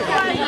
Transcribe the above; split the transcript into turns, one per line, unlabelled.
Hey!